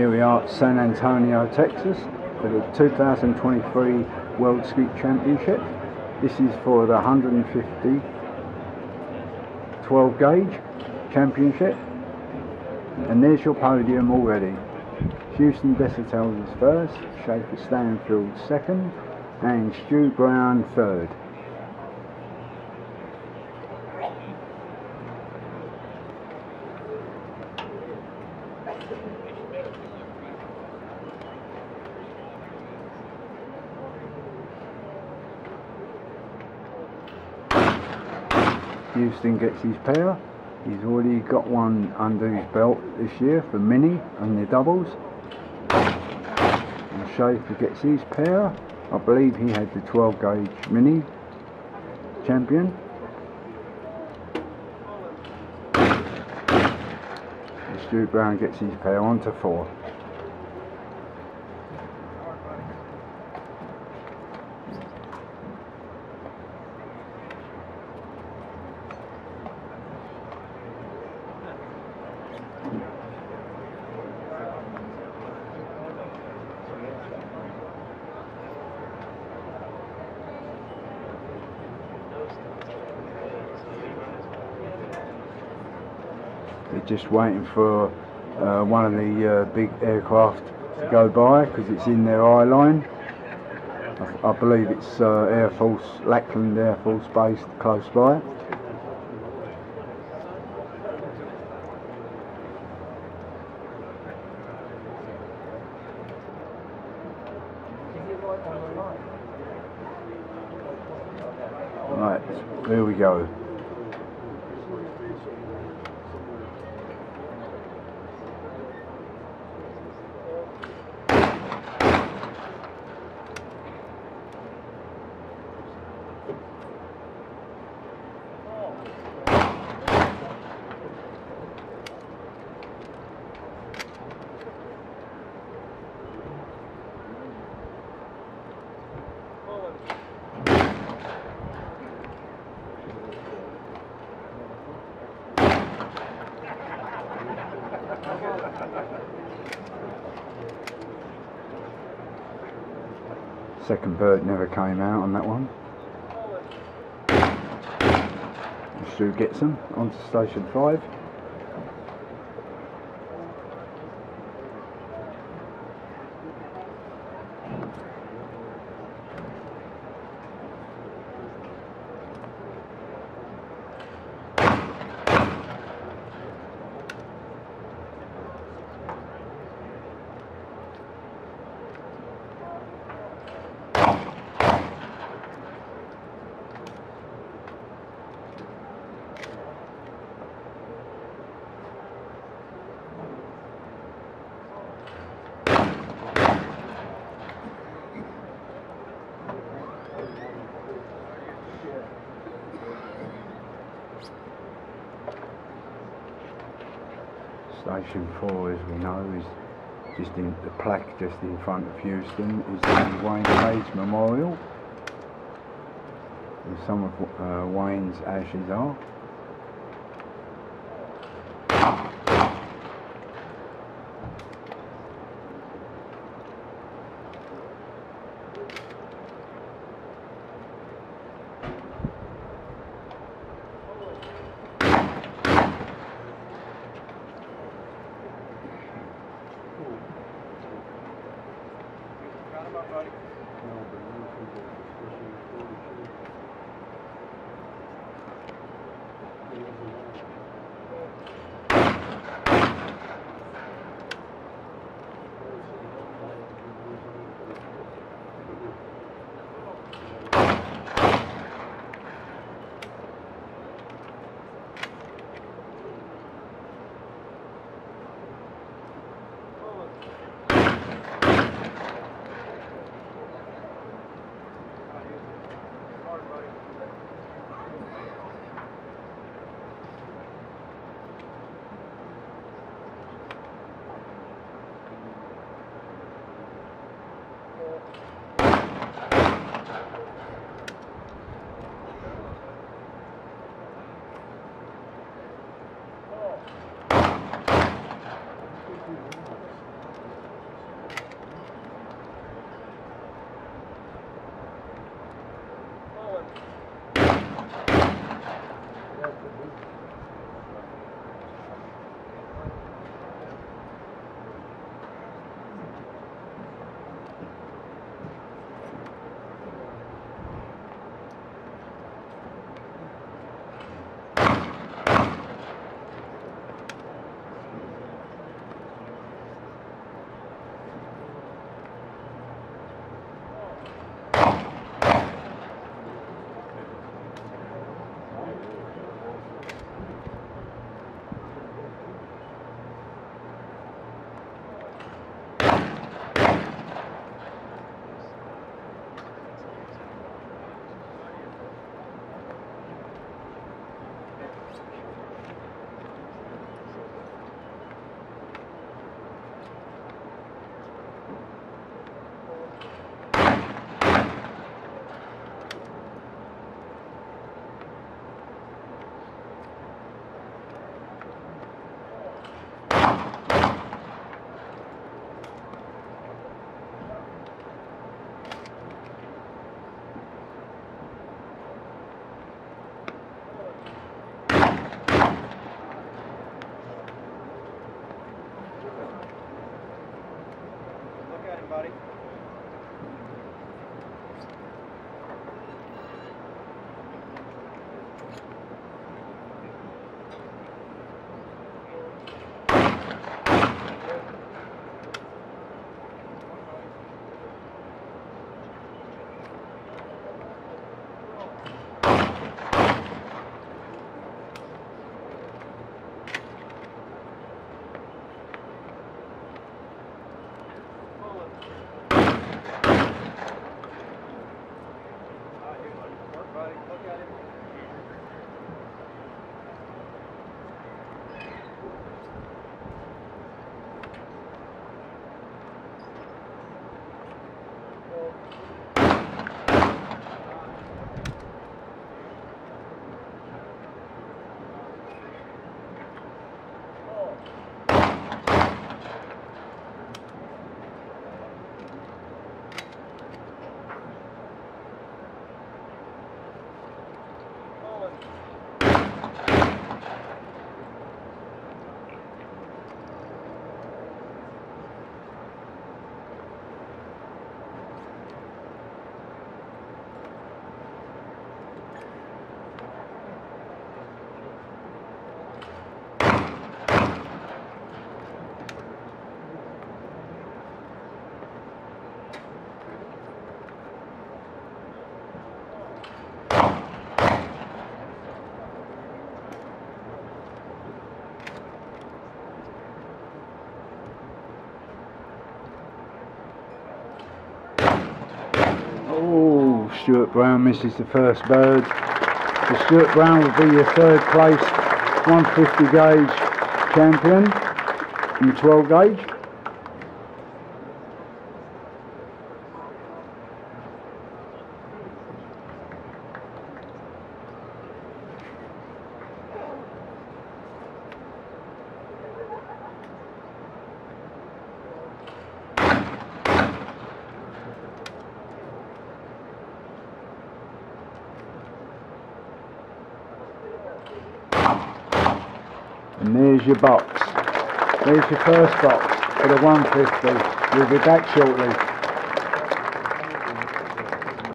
Here we are at San Antonio, Texas for the 2023 World Skeet Championship. This is for the 150 12 gauge championship. And there's your podium already. Houston Desautel is first, Schaefer Stanfield second, and Stu Brown third. Houston gets his pair. He's already got one under his belt this year for mini and the doubles. And Schaefer gets his pair. I believe he had the 12 gauge mini champion. Stuart Brown gets his pair onto four. They're just waiting for uh, one of the uh, big aircraft to go by because it's in their eye line. I, I believe it's uh, Air Force, Lackland Air Force Base close by. Right, there we go. Second bird never came out on that one. Stu gets them onto station five. Station 4, as we know, is just in the plaque just in front of Houston is the Wayne Hayes Memorial. And some of uh, Wayne's ashes are. everybody. Stuart Brown misses the first bird. Stuart Brown will be your third place 150 gauge champion in the 12 gauge. And there's your box. There's your first box for the 150. We'll be back shortly.